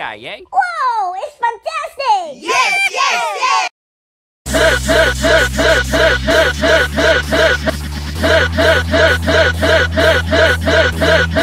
guy, eh? Whoa, it's fantastic! Yes, yes, yes!